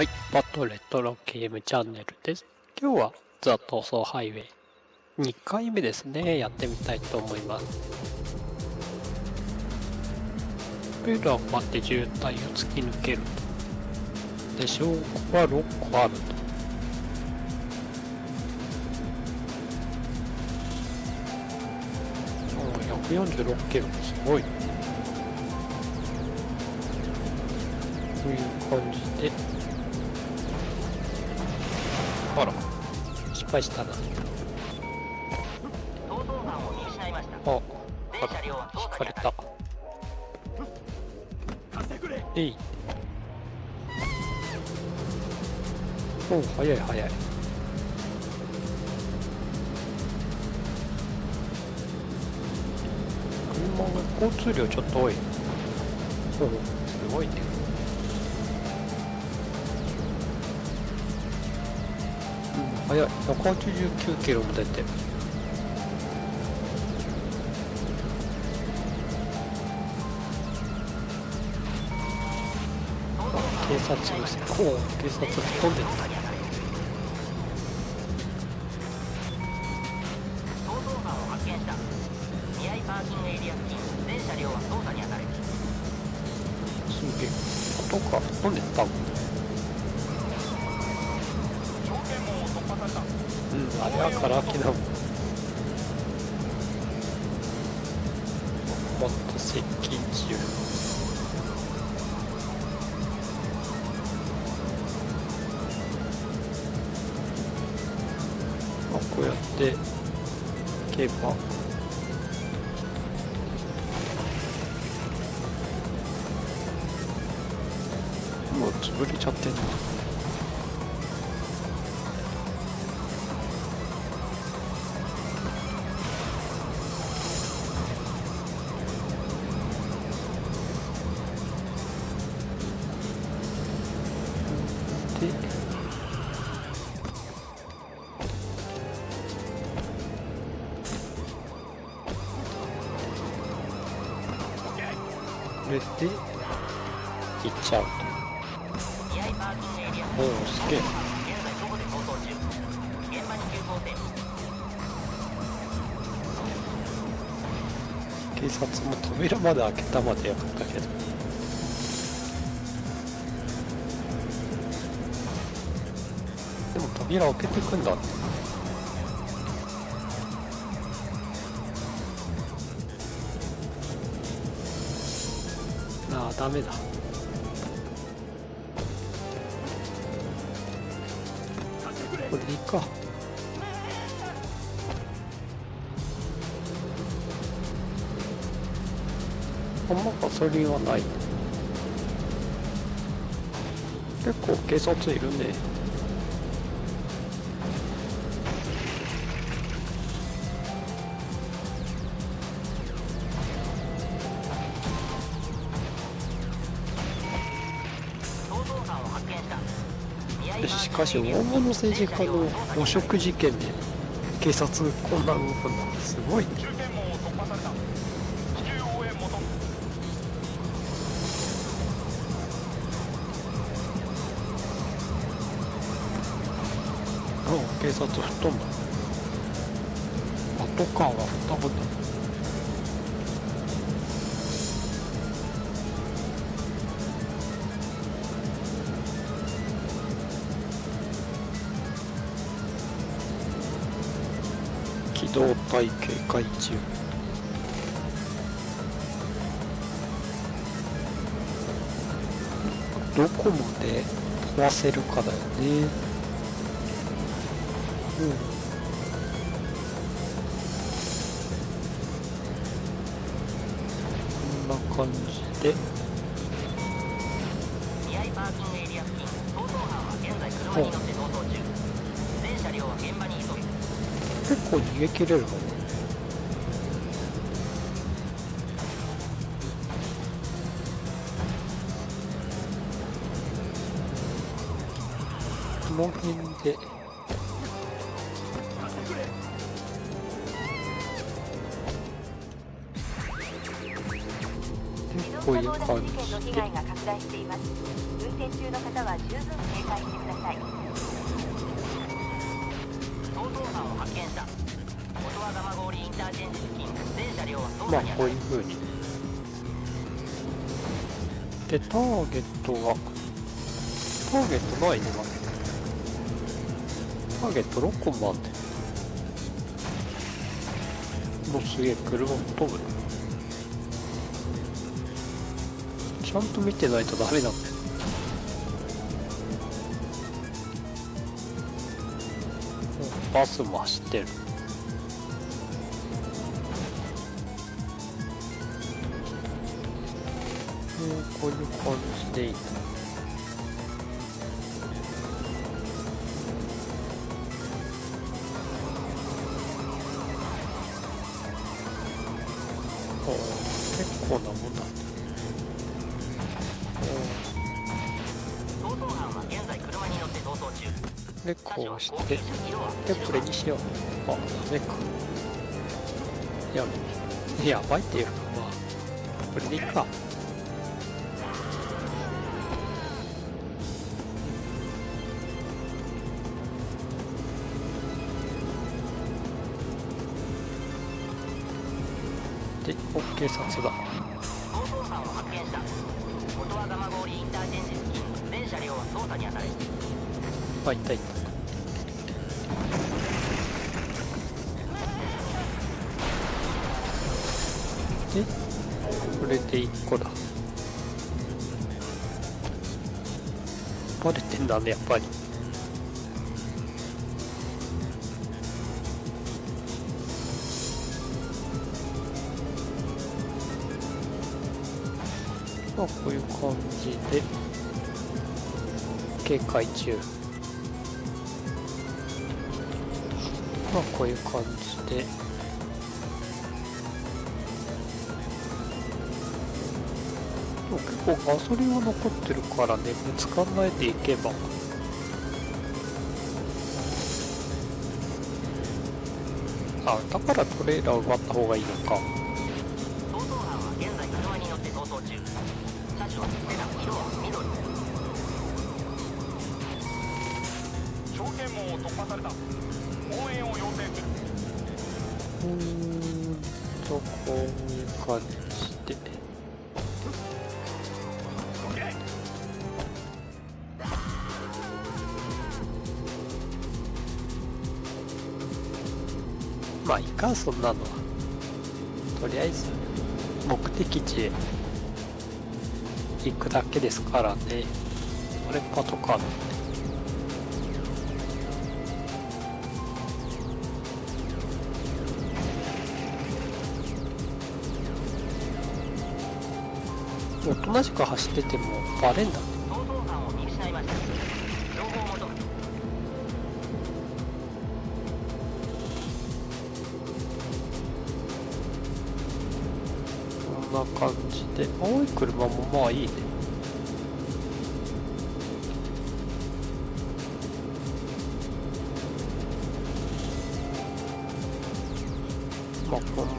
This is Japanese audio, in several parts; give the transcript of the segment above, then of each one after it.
はい、バットレトロゲームチャンネルです。今日はザ・逃走ハイウェイ2回目ですね、やってみたいと思います。レーダーを待って渋滞を突き抜けると。で、証拠は6個あると。146キロすごい。という感じで。あら、失敗したな。あ、引かれた。えい。おう、早い早い。車が交通量ちょっと多い。すごいね。早い。189キロも出てる。警察無線。お、警察が飛んでった。れで行っちゃう。とおおすげえ。警察も扉まで開けたまでやったけど。でも扉開けていくんだって。ダメだ。これでいいか。あんまガソリンはない。結構警察いるね。かし大物政治家の汚職事件で警察こんな動くのすごい。ね警察吹っ飛んだ。パトカーは吹っ飛ぶんだ。動体警戒中どこまで飛ばせるかだよね。うん。切れるかなこの辺で。こういう感事件の。被じで害が拡大しています運転中の。方は十分警戒してください逃走犯を発見したまあこういう風に。でターゲットがターゲットないのがターゲット6個もあって。もうすげえ車も飛ぶ。ちゃんと見てないとダメなんだよ。バスも走ってる。こういう感じでいいなお結構なもんだって逃走中ーでこうして。でこれにしよう。あダメかややばいっていうかまあこれでいいか。警察だ。逃走犯を発見した元は蒲郡インターチェンジ付近全車両は捜査に当たるあい。たいたでこれで1個だ。バレてんだねやっぱり。じで警戒中。まあこういう感じで。結構ガソリンは残ってるからねぶつかんないでいけば。あだからトレーラー奪った方がいいのか。そんなのとりあえず目的地へ行くだけですからね。これパトカーな。んでおとなしく走っててもバレんだねな感じで。青い車もまあいいね。まあこんな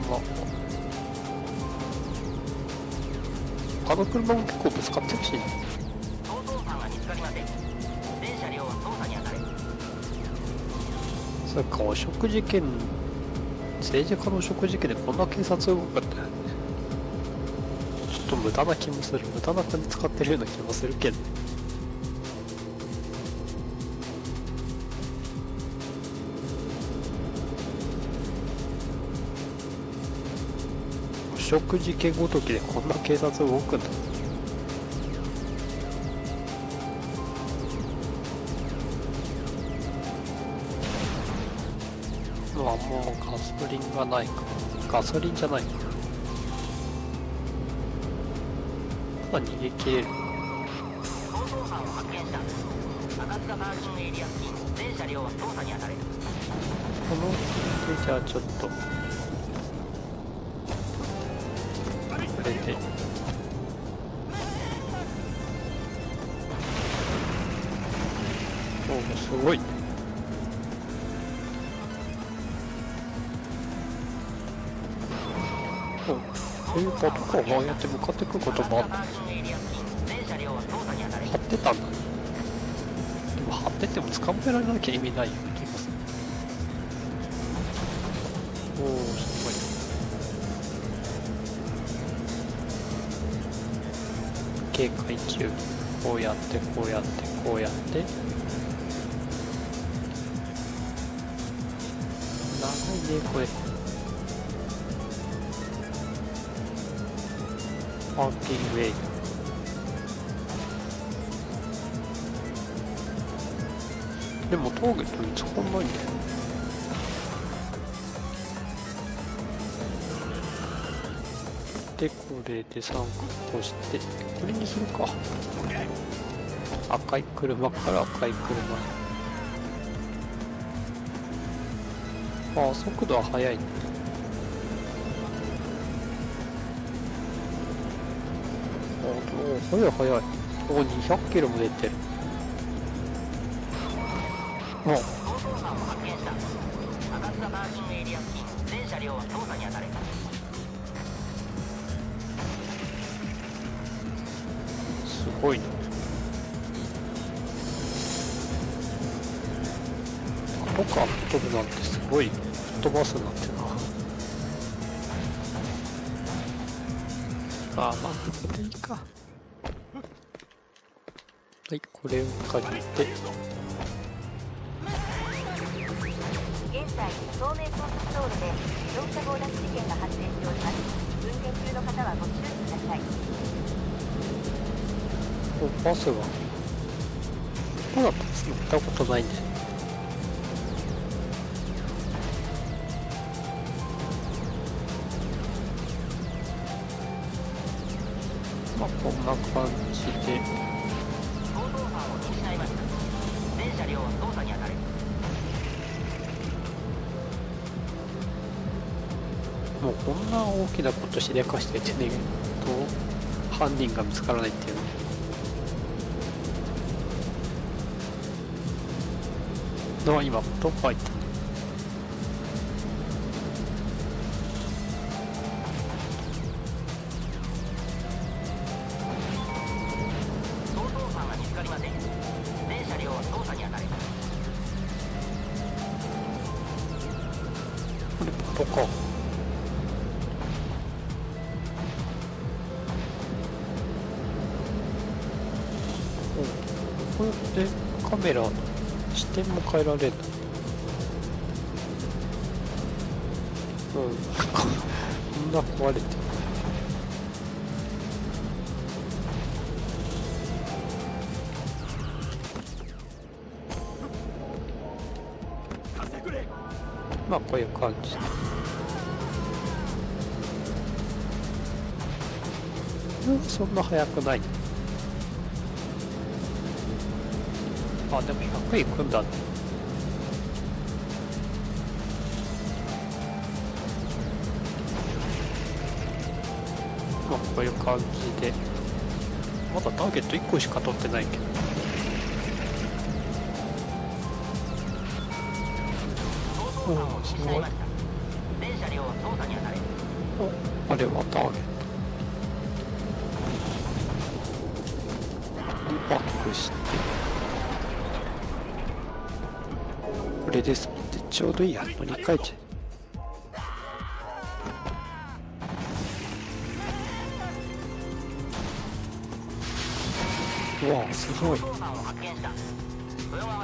他の車も結構ぶつかってるしね。逃走犯が見つかりません全車両は捜査に当たるそれか汚職事件政治家の汚職事件でこんな警察動くんだちょっと無駄な気もする。無駄な金使ってるような気もするけど。汚職事件ごときでこんな警察動くんだ。のはもうガソリンがないか。ガソリンじゃないか。まあ逃げ切れる。逃走犯を発見した赤塚パーキングエリア付近全車両は捜査に当たるこのでじゃあちょっとこれで。おおすごい。お逃そうい。うパトカーがああやって向かってくることもあったパーキングエリア付近全車両は操作に当たれ張ってたんだでも張ってても捕まえられなきゃ意味ないよ。うな気がするおおすごい。警戒中。こうやってこうやってこうやって。長いねこれ。パーキングエリアでもターゲット見つかんないんだよでこれで三角としてこれにするか。赤い車から赤い車。ああ速度は速いね。あお速い速いお200キロも出てるあ逃走犯を発見した赤塚パーキングエリア付近全車両は操作に当たれすごいな。パトカー飛ぶなんてすごい飛ばすなんてな。ああ、まあ、これでいいか。はい、これを借りて、現在東名高速道路で自動車強奪事件が発生しております運転中の方はご注意くださいおバスが。まだバス乗ったことないんで。まあ、こんな感じで。もうこんな大きなことしでかしててねと犯人が見つからないっていう。のは今どこ入った逃変えられるうん。こんな壊れてまあこういう感じ。うんそんな速くない。あでも100いくんだねまあこういう感じで。まだターゲット1個しか取ってないけど。逃走犯を見失い。あれはターゲットリバックして。これです。ってちょうどいい。や乗り換えちゃ。うすごい豊川。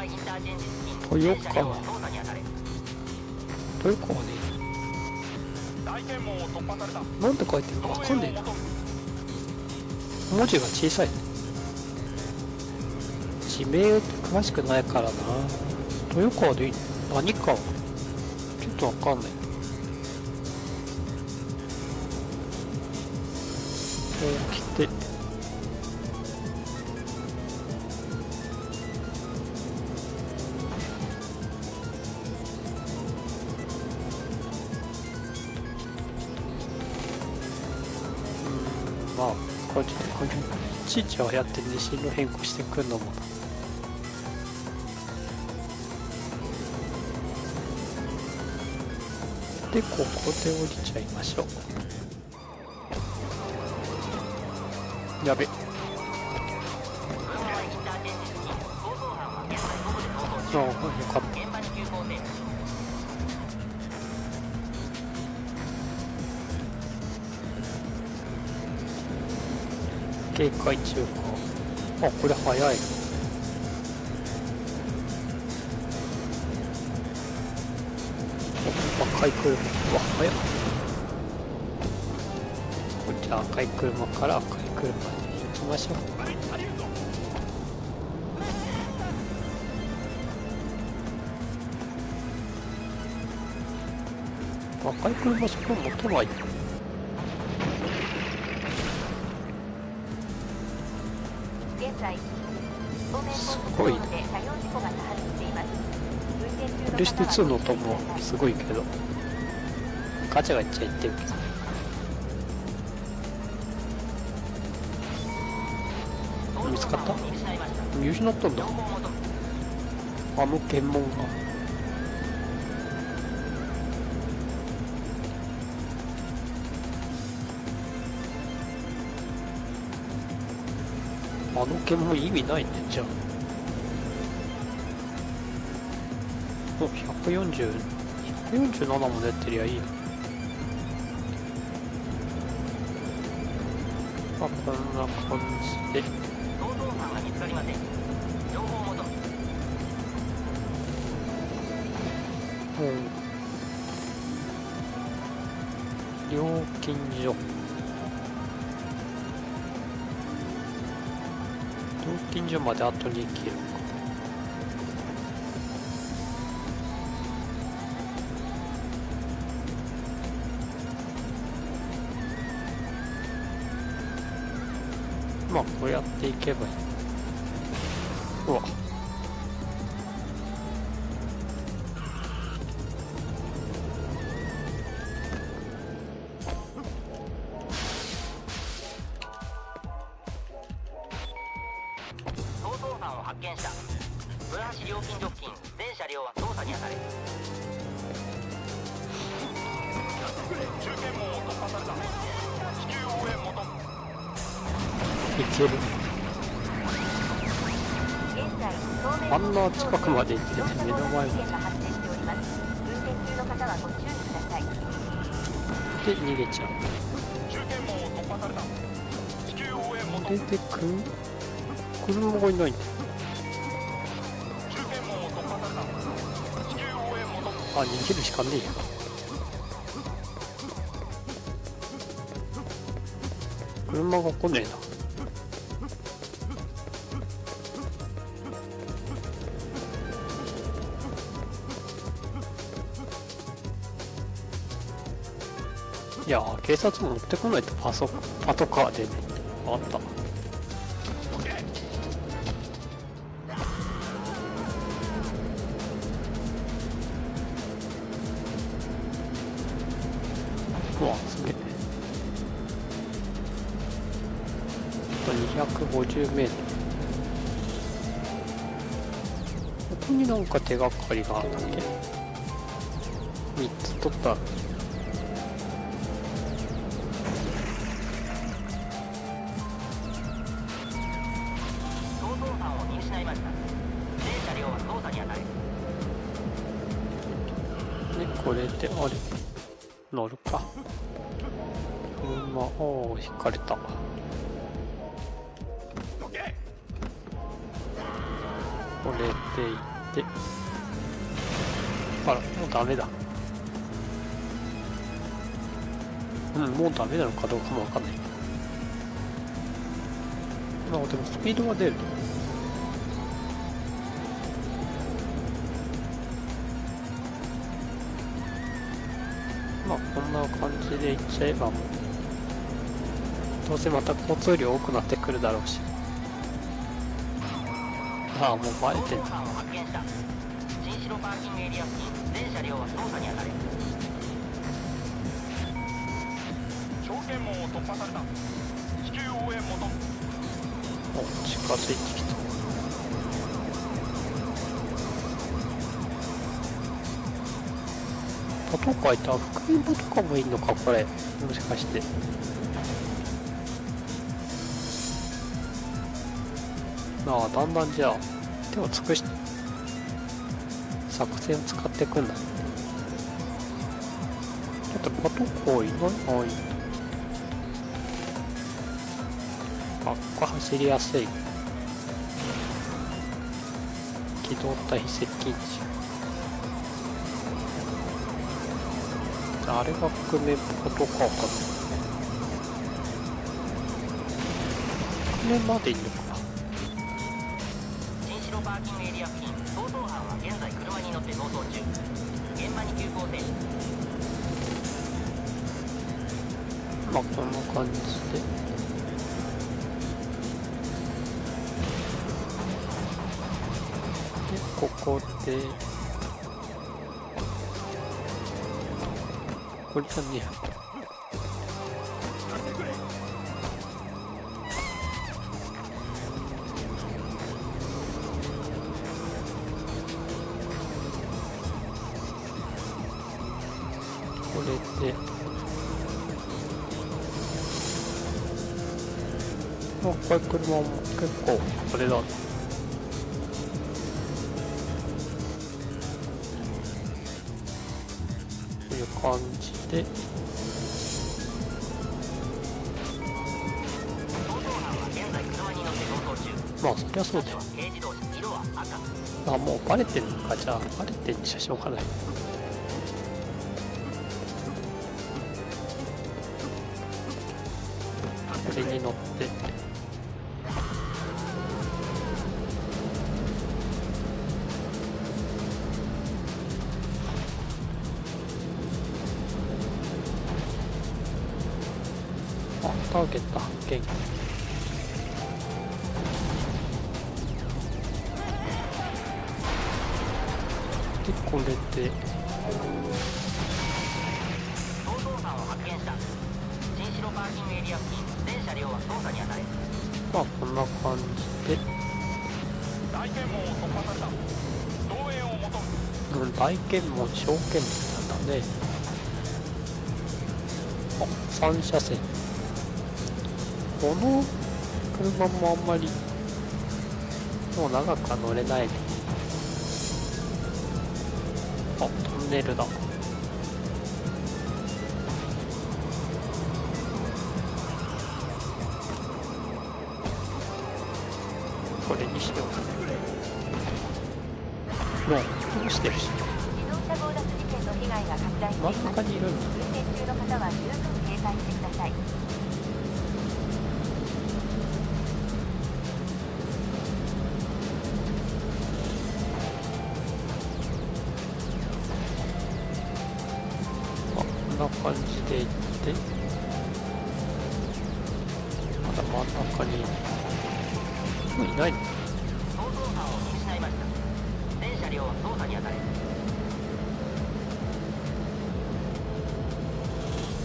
インターチェンジ付近豊川全車両は操作に当たれ豊川ね。大検問を突破されたなんて書いてるかわかんねえな。文字が小さいね。地名詳しくないからな。豊川でいいの何か。ちょっとわかんない。こうちいちゃはやって西路変更してくんのも。でここで降りちゃいましょう。やべ。ああよかった。警戒中か。あこれ早いお赤い車うわ早っこっち赤い車から赤い車に行きましょう。赤い車そこ持たない現在東名高速道路で車両事故が多発していす運転中のプレステ2の音もすごいけどガチャガチャ言ってるけど。見つかった？見失ったんだ。あの検問がの検問意味ないね。じゃあ。お140 147も出てりゃいいよまあこんな感じで。逃走犯が見つかりません。情報を求めうん。料金所料金所まであと2キロか。まあこうやっていけばいい。うわ。あ逃げるしかねえよ車が来ねえな。いや警察も乗ってこないとパソパトカーでね。あった。80ここになんか手がかりがあったっけ？3つ取った。これであれ。乗るか。馬を引かれた。これでいって。あらもうダメだ。うんもうダメなのかどうかもわかんない。まあでもスピードは出るまあこんな感じでいっちゃえばもう。どうせまた交通量多くなってくるだろうしああもうバレてんお近づいてきた。パトカーいた。福音パトカーもいんのかこれもしかしてああだんだんじゃあ手を尽くし作戦を使っていくんだ。ちょっとパトコーいない？あいいあここ走りやすい。機動隊接近地。あれが覆面パトカーかな。覆面までいるのか。逃走中現場に急行停止。まあこんな感じで。ここで。これだね。こあこれ車も結構これだ。ねこういう感じで。まあそりゃそうだよ。あもうバレてるのか。じゃあバレてんにしょうがないあターゲット発見でこれで。逃走犯を発見した新城パーキングエリア付近全車両は捜査に当たれまあこんな感じで。大検問を突破された動員を求む大検問小検問なんだね。あ3車線。この車もあんまりもう長くは乗れないね。あトンネルだ。これにしようもうどうしてるし真ん中にいるん感じで行って。まだ真ん中に。もういない。の失いました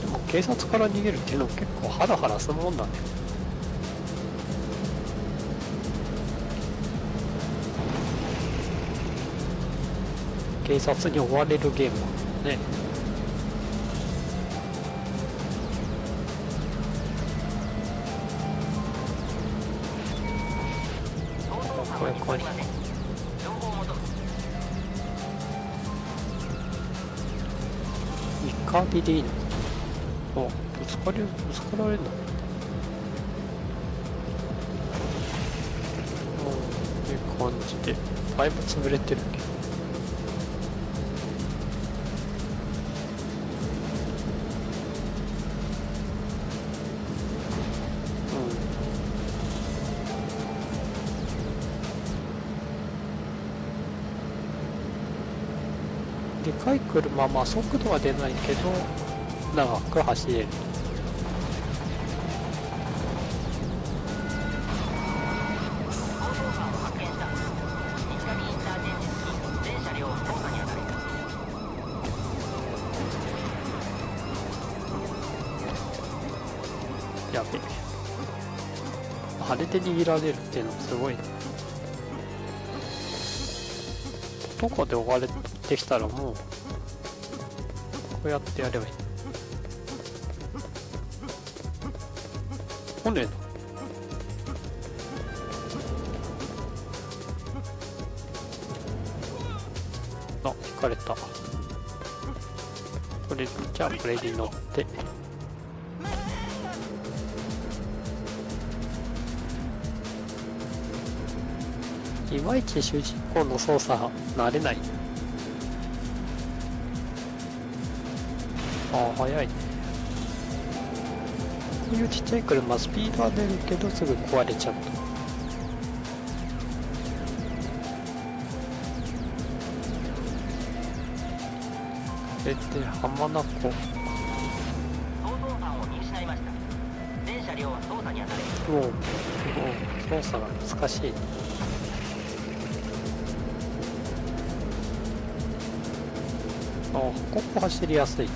でも警察から逃げるっていうのも結構ハラハラするもんだね警察に追われるゲームね逃走犯は見つかりません情報を求む3日火でいいのおぶつかるぶつかられるんだうんいい感じ。でだいぶ潰れてるけど車まあ速度は出ないけど長く走れる。やべ。えあれで逃げられるっていうのもすごいな。どこで追われてきたらもうこうやってやればいい。本の。あ引かれた。これじゃあこれに乗って。いまいち主人公の操作慣れない。ああ早い。ねこういうちっちゃい車スピードは出るけどすぐ壊れちゃうと。これで浜名湖。もうもう操作が難しい。あここ走りやすい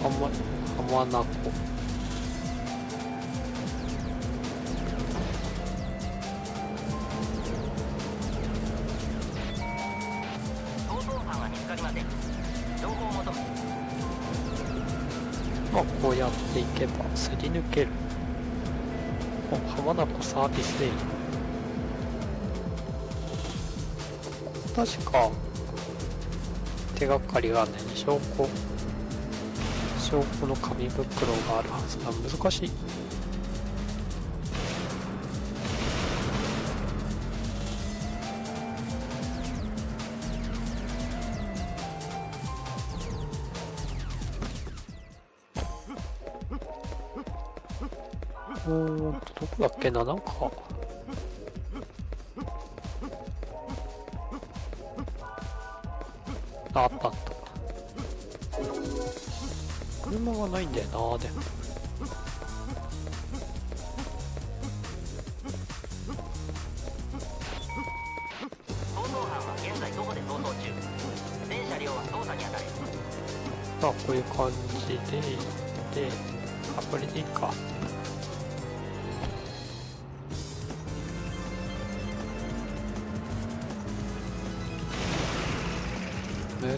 浜浜名湖まあこうやっていけばすり抜ける。お浜名湖サービスエリア。確か手がかりがない証拠証拠の紙袋があるはずだ難しい。うーんとどこだっけななんか。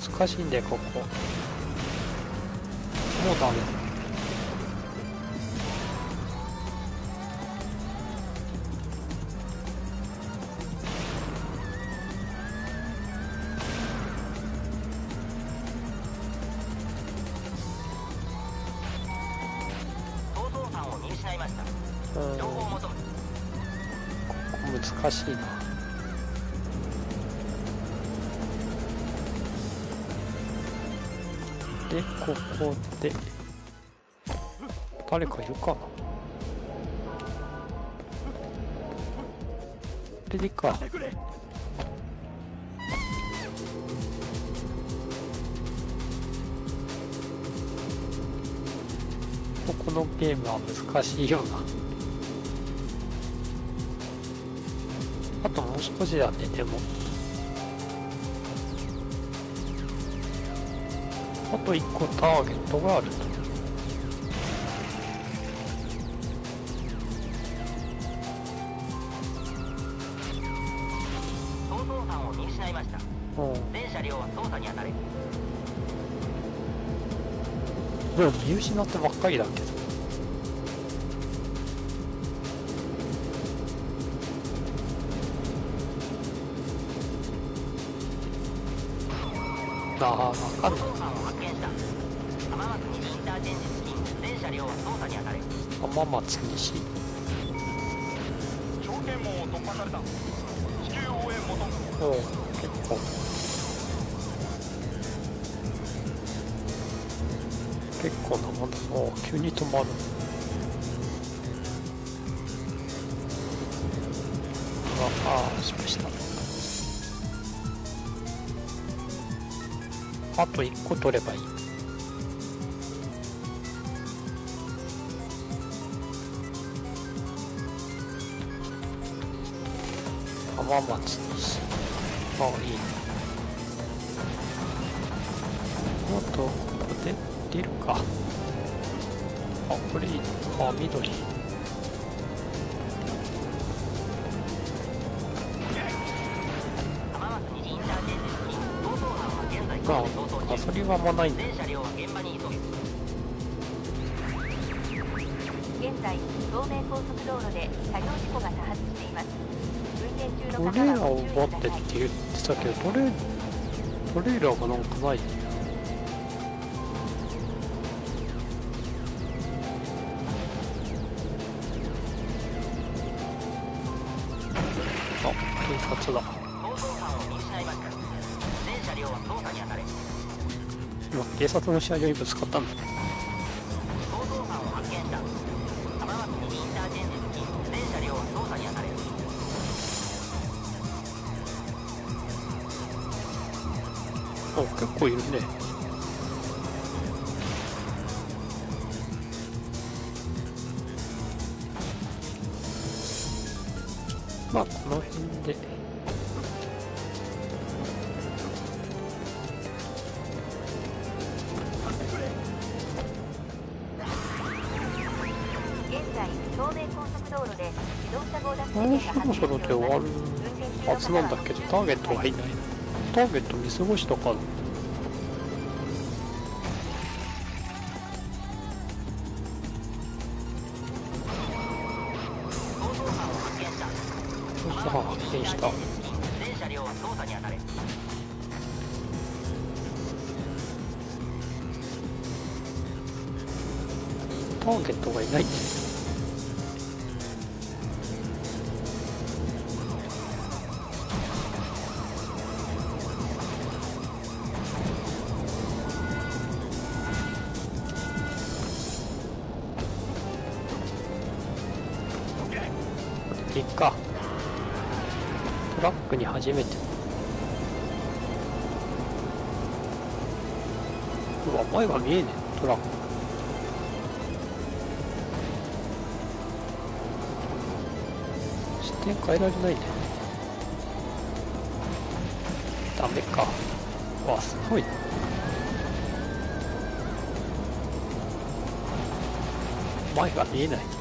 難しいんだよここ。もうダメ逃で誰かいるかな。これでいいか。ここのゲームは難しいような。あともう少しだねでも。あと1個ターゲットがある。と逃走犯を見失いました。うん。全車両は捜査に当たれ。でも見失ってばっかりだけど。ああわかんない浜松西条件網を突破された。至急応援求むおお結構結構なもんだおー急に止まる。ああしました。あと1個取ればいい浜松西ああいいね。あとここで出るかあこれいいあ緑まあガソリンはあんまないんだ現在東名高速道路で車両事故が多発していますトレーラーを持ってって言ってたけどトレトレーラーがなんかないあ警察だ。逃走犯を見失いました全車両は捜査に当たれ今警察の車両にぶつかったんだ。何そろそろで終わるはずなんだけどターゲットがいない。ターゲット見過ごしたか初めて。うわ前が見えね。えトラック視点変えられないね。ダメか。わすごい。な前が見えない。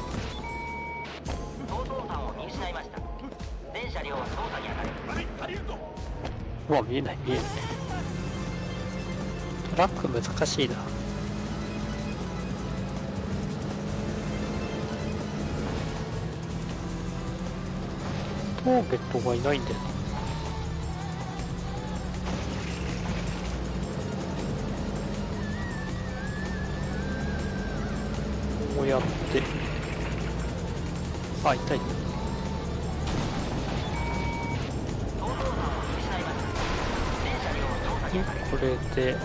見えない見えない。トラック難しいな。ターゲットがいないんだよな。こうやって。あいたい。たこれでこ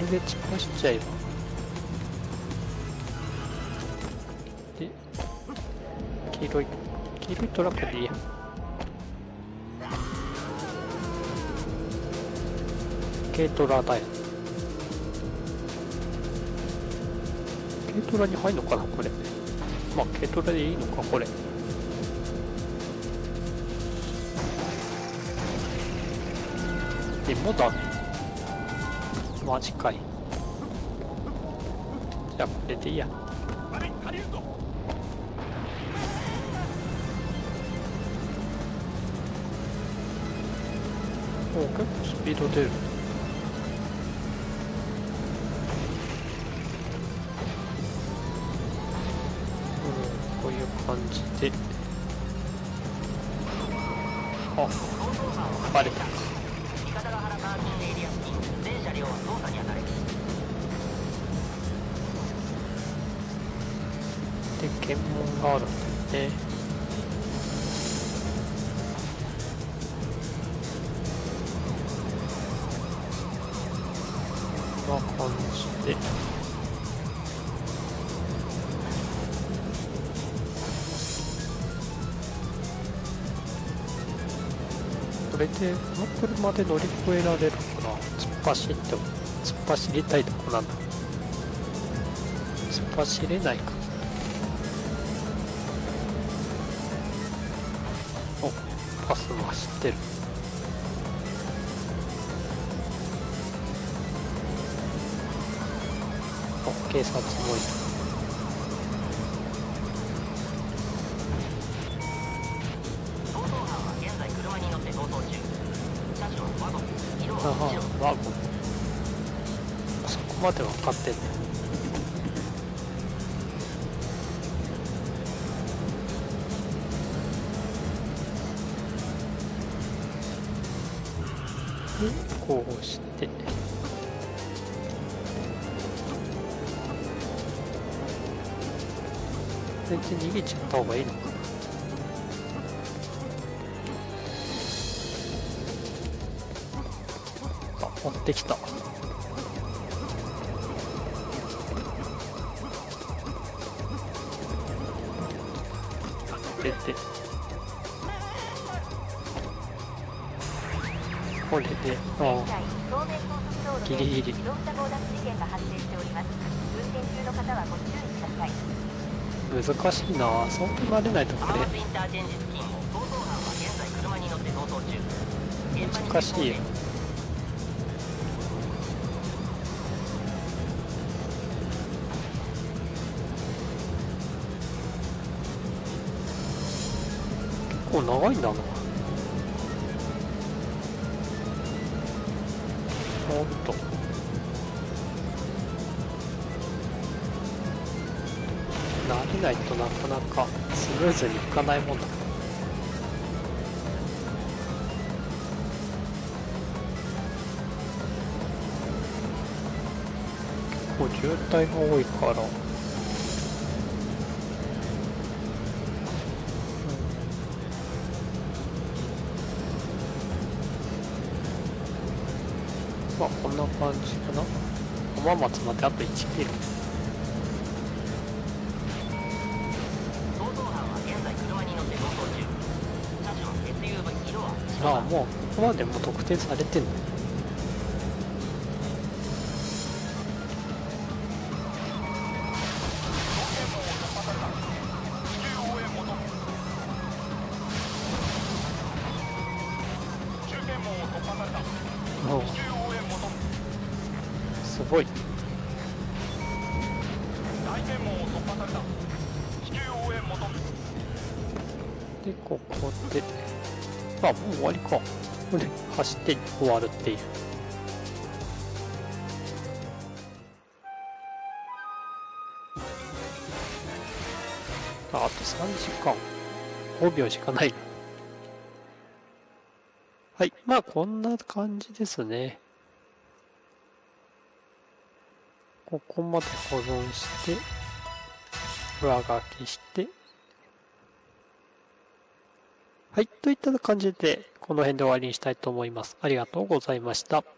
れで突っ走っちゃえば。で黄色い黄色いトラックでいいや。軽トラだよ。軽トラに入るのかなこれ。まあ軽トラでいいのかこれ。でもダメマジかい。じゃあこれでいいや。お結構スピード出る。うんこういう感じで。あバレた。で検問がある。んだよねこんな感じで。これでこの車で乗り越えられるかな。突っ走っても突っ走りたいとこなんだ。突っ走れないか。ってる。お警察もいる逃走犯は現在車に乗って逃走中車種はワゴン移動あはそこまで分かってんねた方がいいのか。あ持ってきた。出て。これであ現在東名高速道路でギリギリ運転中の方はご注意ください。難しいな。そんな慣れないとこで。難しいよ。結構長いんだな。おっと。スムーズにいかないもんだ。結構渋滞が多いから。まあこんな感じかな。浜松まであと1キロ。あもうここまでもう特定されてんのねって終わるっていう。ああと3時間。5秒しかない。はい。まあこんな感じですね。ここまで保存して上書きしてはい。といった感じで、この辺で終わりにしたいと思います。ありがとうございました。